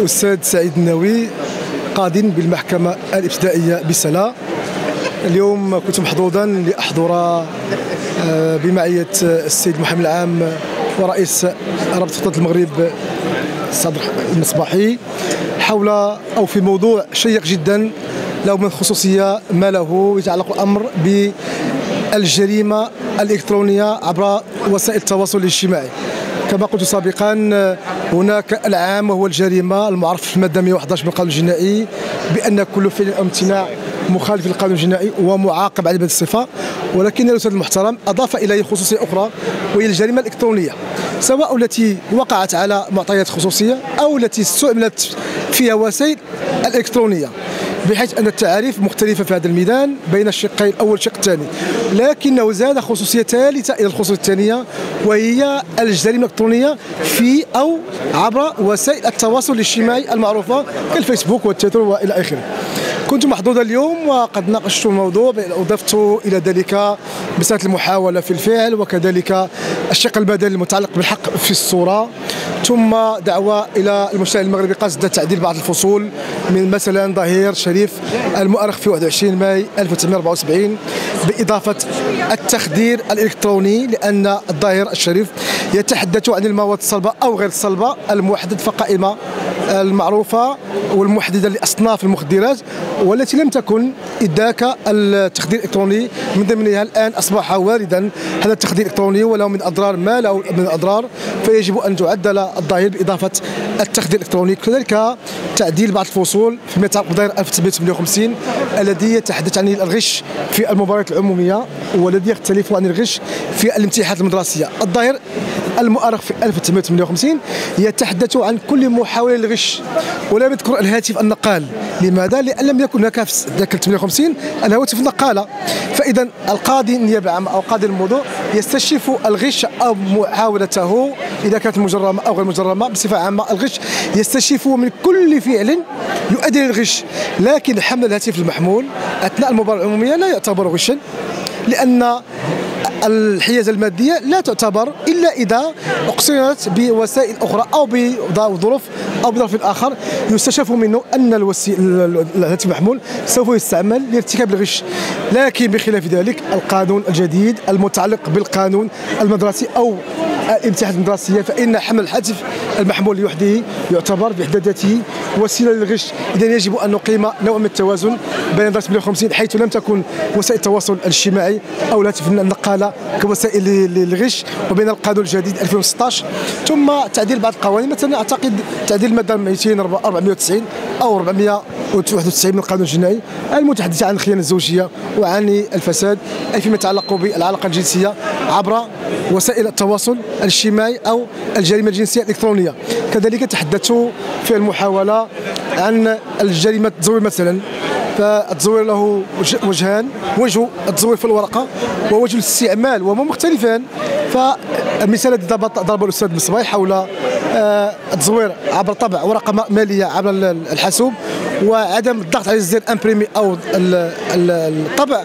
الأستاذ سعيد الناوي قاض بالمحكمة الإبتدائية بسلا اليوم كنت محظوظا لأحضر آه، بمعية السيد المحامي العام ورئيس رابطة المغرب صدر المصباحي. حول أو في موضوع شيق جدا له من خصوصية ما له يتعلق الأمر بالجريمة الإلكترونية عبر وسائل التواصل الاجتماعي. كما قلت سابقا هناك العام وهو الجريمة المعرف في المادة 111 من القانون الجنائي بأن كل فعل أو امتناع مخالف للقانون الجنائي ومعاقب على بهذه الصفة. ولكن الاستاذ المحترم أضاف اليه خصوصية أخرى وهي الجريمة الإلكترونية. سواء التي وقعت على معطيات خصوصية أو التي استعملت فيها وسائل الإلكترونية. بحيث أن التعاريف مختلفة في هذا الميدان بين الشقين الأول والشق الثاني. لكنه زاد خصوصية ثالثة إلى الخصوصية الثانية وهي الجريمه الإلكترونية في أو عبر وسائل التواصل الاجتماعي المعروفة كالفيسبوك والتويتر وإلى آخره. كنت محظوظا اليوم وقد ناقشت الموضوع أضفت إلى ذلك مساله المحاولة في الفعل وكذلك الشق البدني المتعلق بالحق في الصورة. ثم دعوة إلى المجتمع المغربي قصد تعديل بعض الفصول من مثلا ظهير شريف المؤرخ في 21 ماي 1974 بإضافة التخدير الإلكتروني لأن الظاهر الشريف يتحدث عن المواد الصلبة أو غير الصلبة المحدد في القائمه المعروفة والمحددة لأصناف المخدرات والتي لم تكن ذاك التخدير الإلكتروني من ضمنها الآن أصبح واردا هذا التخدير الإلكتروني وله من أضرار ما له من أضرار فيجب أن تعدل الظاهر بإضافة التخدير الإلكتروني. كذلك تعديل بعض الفصول فيما يتعلق بدائره 1958 الذي يتحدث عن الغش في المباريات العمومية والذي يختلف عن الغش في الامتحانات المدرسية. الظاهر المؤرخ في 1958 يتحدث عن كل محاولة للغش ولا يذكر الهاتف النقال. لماذا؟ لأن لم يكن هناك في ذاك 58 الهواتف النقالة. فإذا القاضي النيابة العامة أو قاضي الموضوع يستشف الغش أو محاولته. إذا كانت مجرمة أو غير مجرمة بصفة عامة الغش يستشف من كل فعل يؤدي للغش لكن حمل الهاتف المحمول أثناء المباراة العمومية لا يعتبر غشا لأن الحيازه المادية لا تعتبر إلا إذا اقصرت بوسائل أخرى أو بظروف أو بظرف آخر يستشف منه أن الهاتف المحمول سوف يستعمل لارتكاب الغش. لكن بخلاف ذلك القانون الجديد المتعلق بالقانون المدرسي أو الامتحانات المدرسيه فإن حمل الهاتف المحمول لوحده يعتبر بحد ذاته وسيلة للغش. إذا يجب أن نقيم نوع من التوازن بين درس 150 حيث لم تكن وسائل التواصل الاجتماعي أو الهاتف النقالة كوسائل للغش وبين القانون الجديد 2016 ثم تعديل بعض القوانين مثلا أعتقد تعديل الماده 294 أو 491 من القانون الجنائي المتحدثة عن الخيانة الزوجية وعن الفساد أي فيما يتعلق بالعلاقه الجنسية عبر وسائل التواصل الاجتماعي أو الجريمة الجنسية الإلكترونية. كذلك تحدثت في المحاولة عن الجريمة التزوير مثلا. فالتزوير له وجهان وجه التزوير في الورقة ووجه الاستعمال وهما مختلفان. فالمثال الذي ضربه الأستاذ مصباح حول آه، التزوير عبر طبع ورقة مالية عبر الحاسوب وعدم الضغط على الزر امبريمي أو الطبع.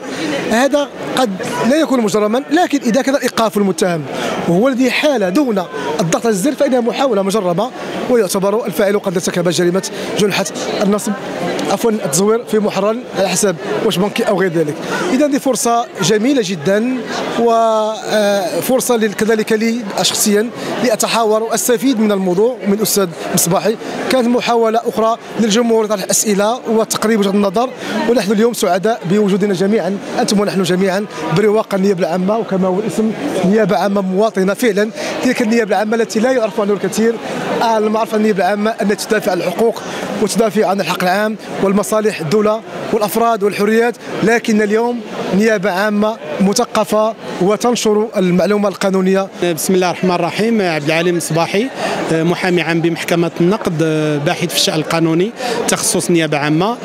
هذا قد لا يكون مجرما لكن إذا كان إيقاف المتهم وهو الذي حال دون الضغط على الزر فإنها محاولة مجرمه ويعتبر الفاعل قد ارتكب جريمة جنحة النصب عفوا التزوير في محرر على حساب واش بنكي أو غير ذلك. اذا هذه فرصة جميلة جدا وفرصه آه، كذلك لي شخصيا لأتحاور واستفيد من الموضوع من الاستاذ مصباحي. كانت محاولة أخرى للجمهور طرح الاسئله وتقريب وجهة النظر ونحن اليوم سعداء بوجودنا جميعا أنتم ونحن جميعا برواق النيابة العامة وكما هو الاسم نيابة عامة مواطنة فعلا. تلك النيابة العامة التي لا يعرف عنها الكثير المعرفة النيابة العامة التي تدافع عن الحقوق وتدافع عن الحق العام والمصالح الدولة والأفراد والحريات لكن اليوم نيابة عامة مثقفة وتنشر المعلومة القانونية. بسم الله الرحمن الرحيم عبد العليم صباحي محامي عام بمحكمة النقد باحث في الشأن القانوني تخصص نيابة عامة.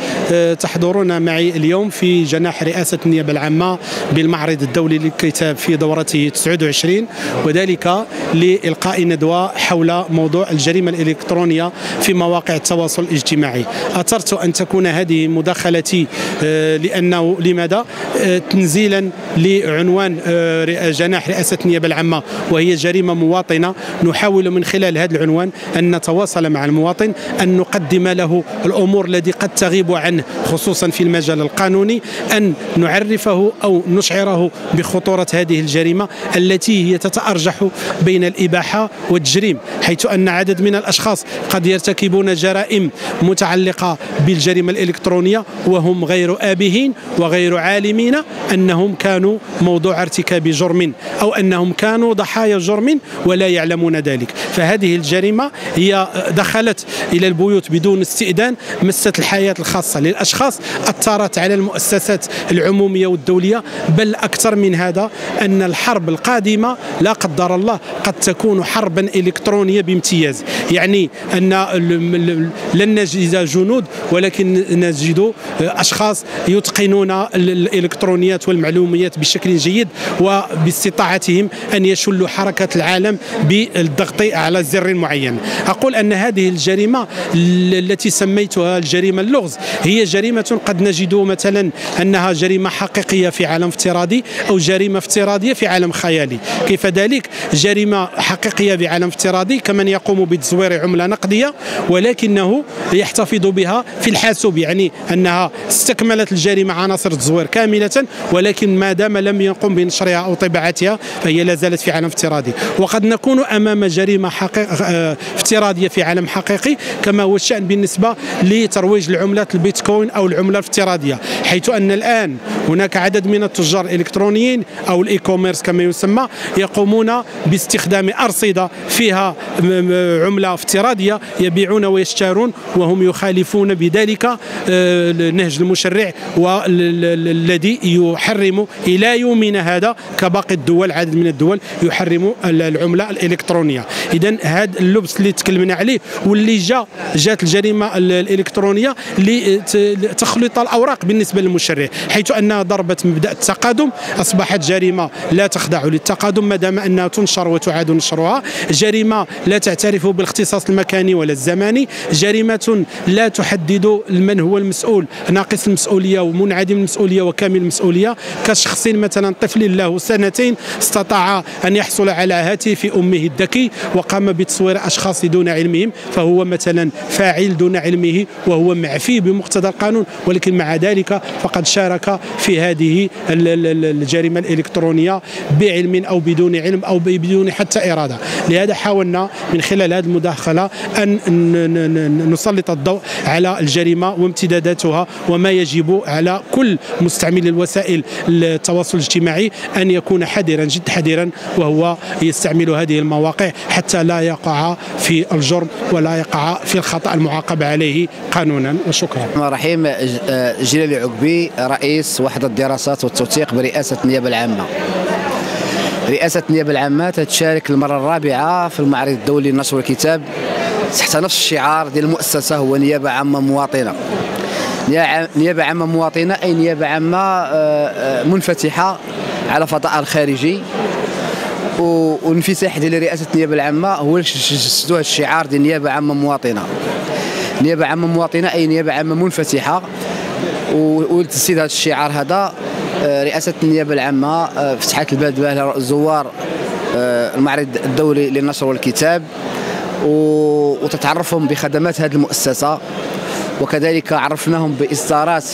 تحضرون معي اليوم في جناح رئاسة النيابة العامة بالمعرض الدولي للكتاب في دورته 29 وذلك لإلقاء ندوة حول موضوع الجريمة الإلكترونية في مواقع التواصل الاجتماعي. أثرت أن تكون هذه مداخلتي لأنه لماذا؟ تنزيلا لعنوان جناح رئاسة النيابة العامة وهي جريمة مواطنة. نحاول من خلال هذا العنوان أن نتواصل مع المواطن أن نقدم له الأمور التي قد تغيب عنه خصوصا في المجال القانوني أن نعرفه أو نشعره بخطورة هذه الجريمة التي هي تتأرجح بين الإباحة والتجريم حيث أن عدد من الأشخاص قد يرتكبون جرائم متعلقة بالجريمة الإلكترونية وهم غير آبهين وغير عالمين أنهم كانوا موضوع ارتكاب جرم أو أنهم كانوا ضحايا جرم ولا يعلمون ذلك. فهذه الجريمة هي دخلت إلى البيوت بدون استئذان مست الحياة الخاصة للأشخاص أثرت على المؤسسات العمومية والدولية بل أكثر من هذا أن الحرب القادمة لا قدر الله قد تكون حربا إلكترونية بامتياز. يعني أن لن نجد جنود ولكن نجد أشخاص يتقنون الإلكترونيات والمعلومات بشكل جيد وباستطاعتهم أن يشلوا حركة العالم بالضغط على زر معين. أقول أن هذه الجريمة التي سميتها الجريمة اللغز هي جريمة قد نجد مثلا أنها جريمة حقيقية في عالم افتراضي أو جريمة افتراضية في عالم خيالي. كيف ذلك؟ جريمة حقيقية في عالم افتراضي كمن يقوم بتزوير عملة نقدية ولكنه يحتفظ بها في الحاسوب يعني أنها استكملت الجريمة عناصر التزوير كاملة ولكن ما دام لم يقم بنشرها أو طباعتها فهي لا زالت في عالم افتراضي. وقد نكون أمام جريمة حقيق... افتراضية في عالم حقيقي كما هو الشأن بالنسبة لترويج العملات البيتكوين أو العملة الافتراضية حيث أن الآن هناك عدد من التجار الإلكترونيين أو ال e-commerce كما يسمى يقومون باستخدام أرصدة فيها عملة افتراضية يبيعون ويشترون وهم يخالفون بذلك آه، نهج المشرع والذي يحرم إلى يومنا هذا كباقي الدول عدد من الدول يحرم العملة الإلكترونية. إذا هذا اللبس اللي تكلمنا عليه واللي جاء جات الجريمة الإلكترونية لتخلط الأوراق بالنسبة للمشرع حيث أنها ضربت مبدأ التقادم أصبحت جريمة لا تخضع للتقادم ما دام أنها تنشر وتعاد نشرها. جريمة لا تعترف بالاختصاص المكاني ولا الزماني. جريمة لا تحدد من هو المسؤول ناقص المسؤولية ومنعدم المسؤولية وكامل المسؤولية. كشخص مثلا طفل له سنتين استطاع أن يحصل على هاتف أمه الذكي وقام بتصوير أشخاص دون علمهم فهو مثلا فاعل دون علمه وهو معفي بمقتضى القانون ولكن مع ذلك فقد شارك في هذه الجريمة الإلكترونية بعلم أو بدون علم أو بدون حتى إرادة. لهذا حاولنا من خلال هذه المداخلة أن نسلط الضوء على الجريمة وامتداداتها وما يجب على كل مستعمل الوسائل التواصل الاجتماعي أن يكون حذرا جد حذرا وهو يستعمل هذه المواقع حتى لا يقع في الجرم ولا يقع في الخطأ المعاقب عليه قانونا. وشكرا. الرحمن الرحيم جلالي عقبي رئيس وحدة الدراسات والتوثيق برئاسة النيابة العامة. رئاسة النيابة العامة تتشارك المرة الرابعة في المعرض الدولي للنشر والكتاب تحت نفس الشعار ديال المؤسسة هو نيابة عامة مواطنة. نيابة عامة مواطنة أي نيابة عامة آه، آه، منفتحة على فضاء الخارجي. والانفتاح ديال رئاسة النيابة العامة هو اللي جسدوه الشعار ديال نيابة عامة مواطنة. نيابة عامة مواطنة أي نيابة عامة منفتحة. وتجسيد هذا الشعار هذا آه، رئاسة النيابة العامة فتحت الباب بها الزوار المعرض الدولي للنشر والكتاب وتتعرفهم بخدمات هذه المؤسسة. وكذلك عرفناهم بإصدارات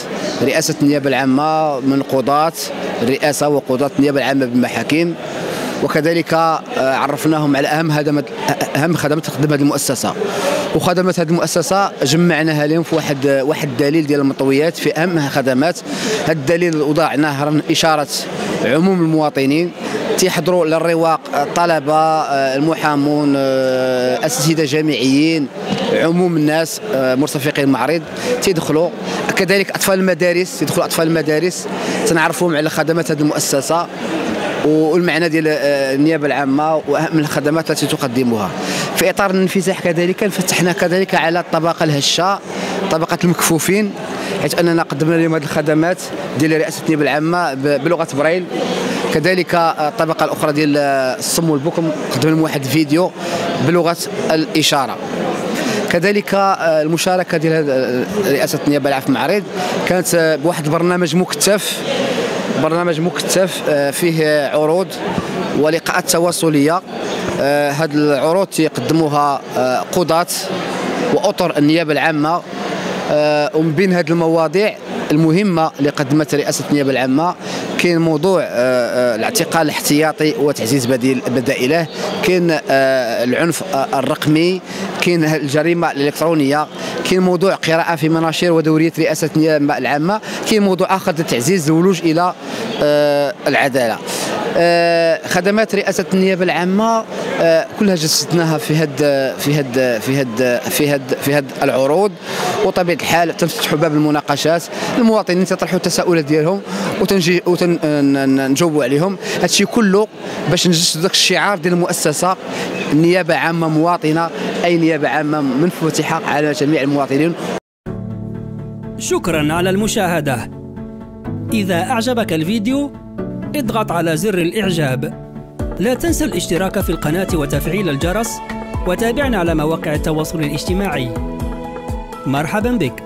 رئاسة النيابة العامة من قضاة الرئاسة وقضاة النيابة العامة بالمحاكم. وكذلك آه، عرفناهم على أهم خدمات تقدم هذه المؤسسة. وخدمات هذه المؤسسة جمعناها لهم في واحد واحد الدليل ديال المطويات في أهم خدمات. هذا الدليل وضعناه إشارة عموم المواطنين. تيحضروا للرواق الطلبه آه، المحامون آه، أساتذة جامعيين عموم الناس مرتفقين المعرض. تيدخلوا. كذلك أطفال المدارس يدخلوا أطفال المدارس. تنعرفوهم على خدمات هذه المؤسسة والمعنى ديال آه، النيابة العامة وأهم الخدمات التي تقدمها في إطار الانفتاح كذلك فتحنا كذلك على الطبقة الهشة طبقة المكفوفين حيث أننا قدمنا لهم هذه الخدمات ديال رئاسة النيابة العامة بلغة بريل. كذلك الطبقة الأخرى ديال الصم والبكم قدمنا لهم واحد الفيديو بلغة الإشارة. كذلك المشاركة ديال رئاسة النيابة العامة في المعرض كانت بواحد البرنامج مكثف برنامج مكثف فيه عروض ولقاءات تواصلية. هذه العروض يقدموها قضاة وأطر النيابة العامة. ومن بين هذه المواضيع المهمة اللي قدمت رئاسة النيابة العامة كاين موضوع آه، آه، الاعتقال الاحتياطي وتعزيز بديل بدائله. كاين آه، العنف الرقمي. كاين الجريمة الإلكترونية. كاين موضوع قراءة في مناشير ودورية رئاسة النيابه العامة كاين موضوع آخر تعزيز الولوج إلى العدالة. خدمات رئاسة النيابة العامة كلها جسدناها في هاد في هاد في هاد في هاد في هاد العروض. وطبيعة الحال تنفتحوا باب المناقشات المواطنين تطرحوا التساؤلات ديالهم وتنجي وتنجاوبوا عليهم. هادشي كله باش نجسدوا ذاك الشعار ديال المؤسسة نيابه عامة مواطنة أي نيابة عامة منفتحه على جميع المواطنين. شكرا على المشاهدة. إذا أعجبك الفيديو اضغط على زر الإعجاب. لا تنسى الاشتراك في القناة وتفعيل الجرس وتابعنا على مواقع التواصل الاجتماعي. مرحبا بك.